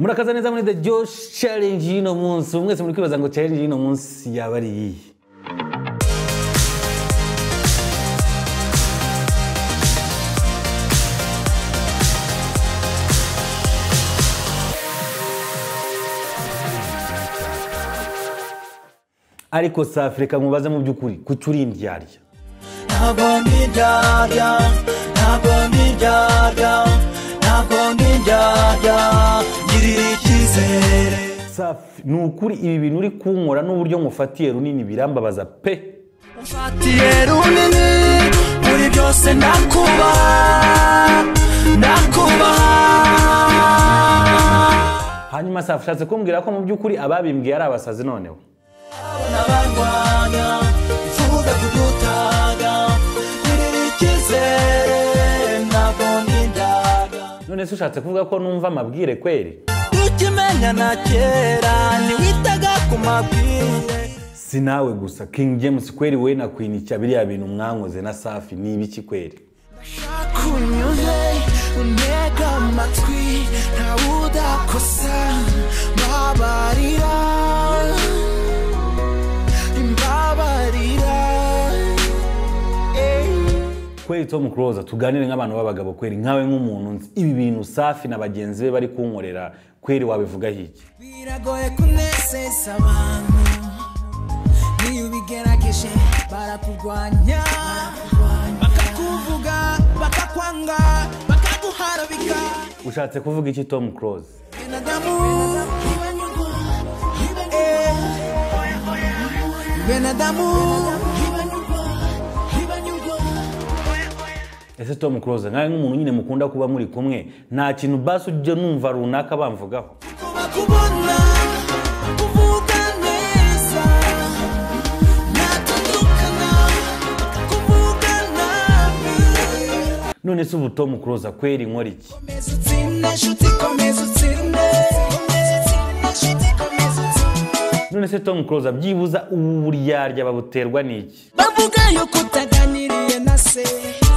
murakaza neza muri the josh challenge y'uno munsi. Mwese muri kwibaza ngo challenge y'uno munsi yaba ari iyihe? Ariko safi reka mubaze mu by'ukuri kuki uri indyarya ntabwo ntabwo nkiryarya ntabwo ngirira icyizere safi ni ukuri ibi bintu uri kunkora n'uburyo mufatiye runini birambabaza pe. Mfatiye runini muri byose ndakubaha ndakubaha hanyuma safi ushatse kumbwira ko mu by'ukuri ababimbwiye ari abasazi noneho. None se ushatse kuvuga ko numva amabwire kweri? Tukimenya na kera ntiwitaga ku mabwire si nawe gusa king james kweri we na icya biriya bintu mwankoze na safi ni ibiki kweri kunyuze untega amatwi ntawe udakosa mbabarira mbabarira kweri tom close tuganire nk'abantu b'abagabo kweri nkawe nk'umuntu nzi ibi bintu safi na bagenzi be bari kunkorera kweri wabivugaho iki biragoye kunezeza abantu. Niyo ubigerageje barakurwanya bakakuvuga bakakwanga bakaguharabika. Ushatse kuvuga iki tom close Benadamu ese tom close nkawe nk'umuntu nyine mukunda kuba muri kumwe nta kintu basi ujya numva runaka bamvugaho. None se ubu tom close kweri nkora iki? Se tom close byibuza ubu buryarya babuterwa n'iki? Bavuga yuko utaganiriye na se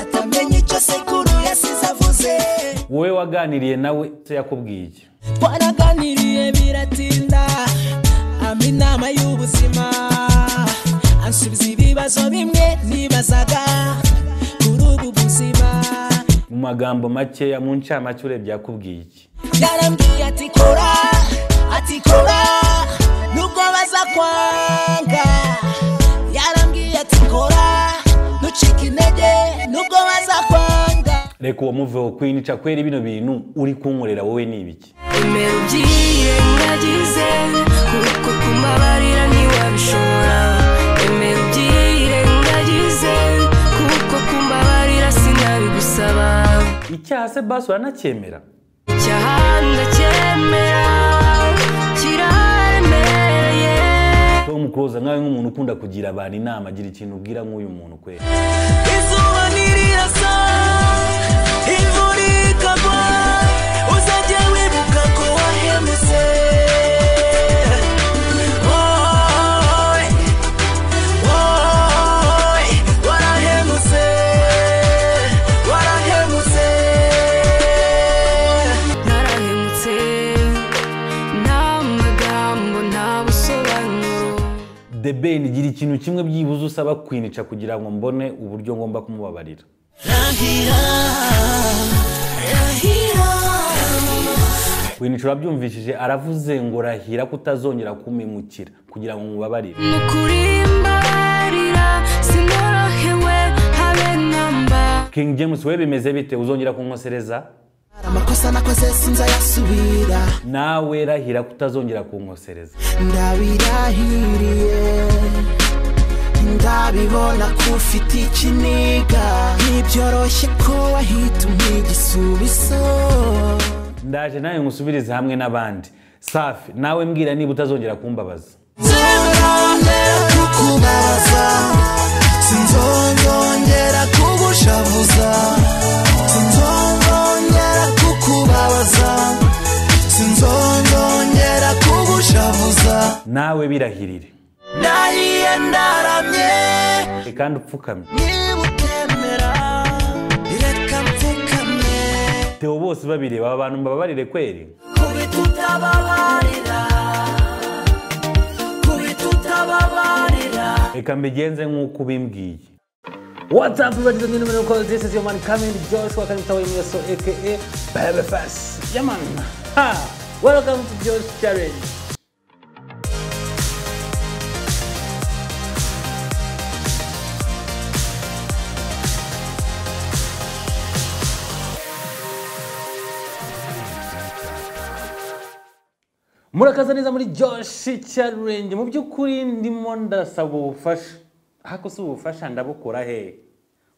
atamenya icyo sekuru yasize avuze. Wowe waganiriye nawe se yakubwiye iki? Twaraganiriye biratinda ampa inama y'ubuzima. Ansubiza ibibazo bimwe nibazaga kuri ubu buzima. Mu magambo makeya mu ncamake urebye yakubwiye iki? Yarambwiye ati kora ati kora. Kwanga. Yarambwiye ati kora ntucike intege nubwo baza kwanga. Reka uwo muveho kwinica kweri bino bintu uri kunkorera wowe ni ibiki emera ubyirengagize kuko kumabarira ntiwabishobora. Emera ubyirengagize kuko kumbabarira sinabigusaba. Icyaha se basi uranacyemera icyaha ndacyemera. Close nkawe nk'umuntu ukunda kugira abantu inama agira ikintu ubwira nk'uyu muntu kweri izuba ntirirasa imvura ikagwa. The ben gira ikintu kimwe byibuze usaba kwinica kugira ngo mbone uburyo ngomba kumubabarira. Kwinica urabyumvishije aravuze ngo rahira kutazongera kumemukira kugira ngo mubabarire. King james we bimeze bite? Uzongera kunkosereza? Amakosa nakoze sinzayasubira. Nawe rahira kutazongera kunkosereza ndabirahiriye ndabibona ko ufite ikiniga. Ntibyoroshye ko wahita umpa igisubizo ndaje nawe nkusubirize hamwe n'abandi. Safi nawe mbwira niba utazongera kumbabaza. Sinzongera kugushavuza nawe birahirire. Nahiye ndaramye kandi upfukamye niba utemera reka mfukame theo bose babireba aba bantu mbababarire kweri? Kuba kubita utababarira kubita utababarira reka mbigenze nk'uko ubimbwiye What's up, everybody? The name of this is your man coming, Joshua Kanitawa Yeso, aka Babyface. Yeah, man. Ha! Welcome to Josh Challenge. Murakaza neza muri Josh Challenge mu by'ukuri ndimo ndasaba ubufasha. Ariko si ubufasha ndabukora he?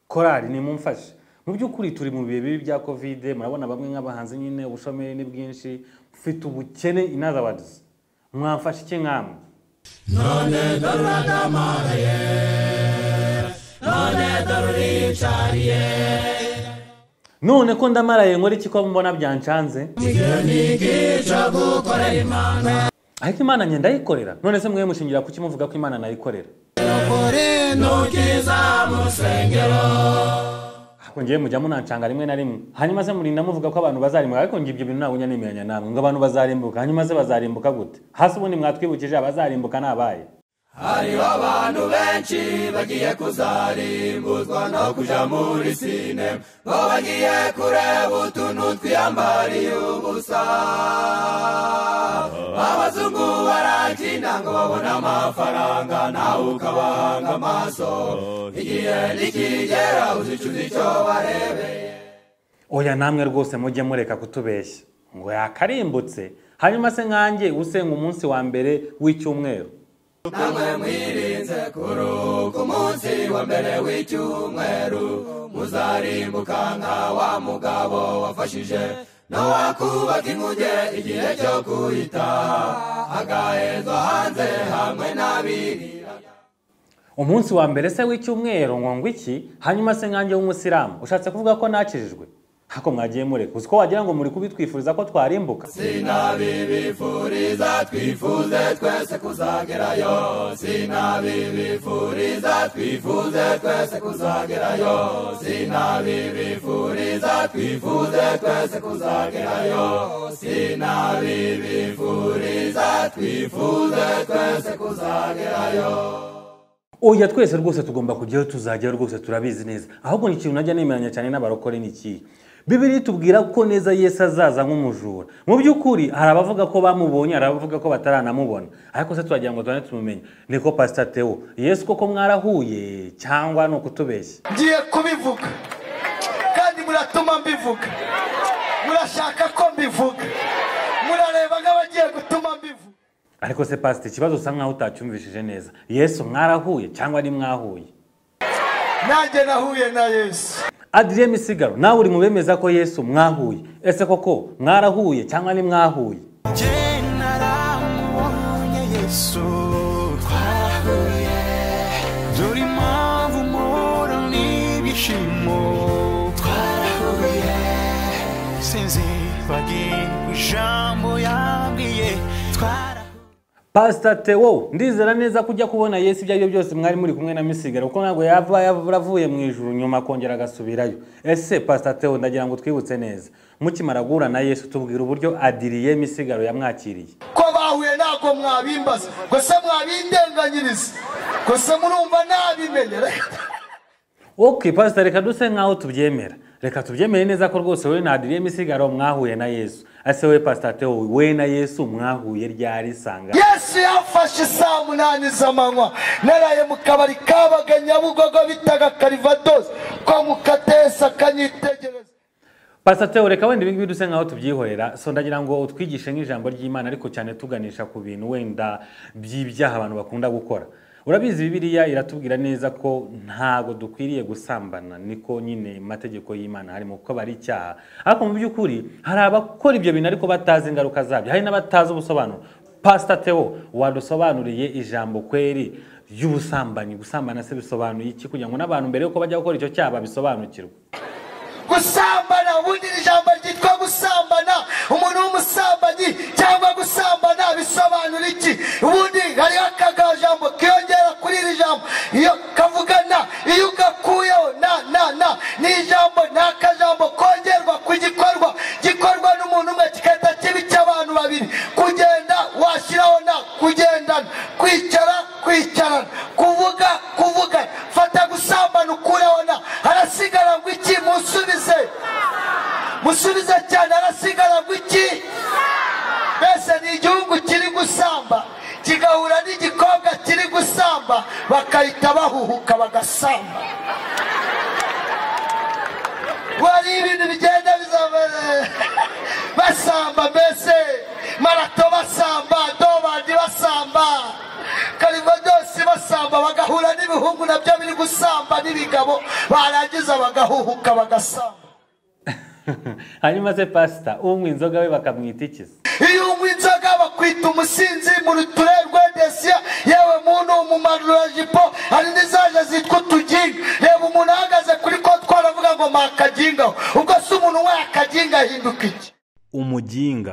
Korali nimumfashe. Mu by'ukuri turi mu bihe bibi bya kovide murabona bamwe nk'abahanzi nyine ubushomeri ni bwinshi. Mfite ubukene in other words mwamfasha iki nkamwe none ko ndamaraye nkora iki ko mbona byancanze ariko imana njye ndayikorera. None se mwe mushingira kuki muvuga ko imana nayikorera ariko ngewe mujya munancanga rimwe na rimwe. Hanyuma se murinda muvuga ko abantu bazarimbuka? Ariko njye ibyo bintu ntabwo njya nemeranya namwe ngo abantu bazarimbuka. Hanyuma se bazarimbuka gute? Hasi ubundi mwatwibukije abazarimbuka ni abaye hariho abantu benshi bagiye kuzarimbuzwa no kuja muri sinema ngo bagiye kureba utuntu twiyambariye ubusa. Abazungu barakina ngo babone amafaranga nawe ukabanga amaso. Igihe nikigera uzicuza icyo barebeye oya namwe rwose mujye mureka kutubeshya. Ngo yakarimbutse. Hanyuma se nkanjye usenga umunsi wa mbere w'icyumweru. Namwe mwirinze kuruka umunsi wa mbere w'icyumweru muzarimbuka nka wa mugabo wafashije nowakubaka inkuge igihe cyo kuyitaha agahezwa hanze hamwe n'abirira umunsi wa mbere se w'icyumweru ngo ngo iki hanyuma se nkanjye w'umusilamu. Ushatse kuvuga ko nakijijwe? Hako mwagiye mureka uzi ko wagira ngo muri kubitwifuriza ko twarimbuka? Sinabibifuriza twifuze twese kuzagerayo. Sinabibifuriza twifuze twese kuzagerayo. Sinabibifuriza twifuze twese kuzagerayo. Sinabibifuriza twifuze twese kuzagerayo. Oya twese rwose tugomba kujyayo tuzajyayo rwose turabizi neza. Ahubwo ni ikintu najya nemeranya cyane n'abarokore ni iki bibiri tubwira ko neza yesu azaza nk'umujura. Mu by'ukuri hari abavuga ko bamubonye hari abavuga ko bataranamubona. Ariko se turagira ngo tubone tumumenye. Niko pasita teo yesu koko mwarahuye cyangwa ni ukutubeshya? Ngiye kubivuga. Kandi muratuma mbivuga. Murashaka ko mbivuga. Murareba nk'abagiye gutuma mbivuga. Ariko se pasita ikibazo usa nkaho utacyumvishije neza. Yesu mwarahuye cyangwa ni mwahuye? Nanjye nahuye na yesu. Adiriye misigaro nawe uri mu bemeza ko yesu mwahuye. Ese koko mwarahuye cyangwa ni mwahuye? Jye naramubonye Yesu twarahuye dore impamvu mpora n'ibyishimo twarahuye. Sinzibagirwa ijambo yambwiye. Twarahuye pasita teo ndizera neza ko ujya kubona yesu ibyo ari byo byose mwari muri kumwe na misigaro kuko ntabwo yava yaravuye mu ijuru nyuma akongera agasubirayo. Ese pasita teo ndagira ngo twibutse neza. Mukimara guhura na yesu tubwira uburyo adiriye misigaro yamwakiriye. Ko bahuye ntabwo mwabimbaza. Ngo se mwabindenganyiriza ngo se murumva nabimenye? Ok pasita reka duse nkaho tubyemera. Reka tubyemere neza ko rwose wowe na adiriye misigaro mwahuye na yesu. Ese wowe pasita teo we na yesu mwahuye ryari sanga yesu yafashe saa munani z'amanywa. Naraye mu kabari kabaga nyabugogo bitaga karivadosi ko mu katesi akanyitegereza. Pasita teo reka wenda ibingibi duse nkaho tubyihorera. So ndagira ngo utwigishe nk'ijambo ry'imana ariko cyane tuganisha ku bintu wenda by'ibyaha abantu bakunda gukora. Urabizi bibiliya iratubwira neza ko ntago dukwiriye gusambana niko nyine mategeko y'imana harimo kuko aba ari icyaha. Ariko mu by'ukuri hari abakora ibyo bintu ariko batazi ingaruka zabyo. Hari n'abatazi ubusobanuro. Pasita teo wadusobanuriye ijambo kweri ry'ubusambanyi gusambana se bisobanuye iki? Kugira ngo n'abantu mbere yuko bajya gukora icyo cyaha babisobanukirwe. Gusambana ubundi iri jambo ryitwa gusambana. Umuntu w'umusambanyi cyangwa gusambana bisobanura iki? Ubundi hariho agasigala ngwiki musubize musubize cyane agasigala ngwiki mbese ni igihugu kiri gusamba kigahura n'igikobwa kiri gusamba bakahita bahuhuka bagasamba wari ibintu bigenda basamba mbese n'ibigabo barangiza bagahuhuka bagasamba hanyuma se pasita unywa inzoga we bakamwita iki se? Iyo unywa inzoga bakwita umusinzi mu ruture rw'edesiya yewe muntu mu marurajipo hari n'izaje zitwa utuginga. Reba umuntu ahagaze kuri ko avuga ngo mpakagingaho ubwo se umuntu we akaginga ahinduka iki? Umuginga